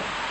Bye.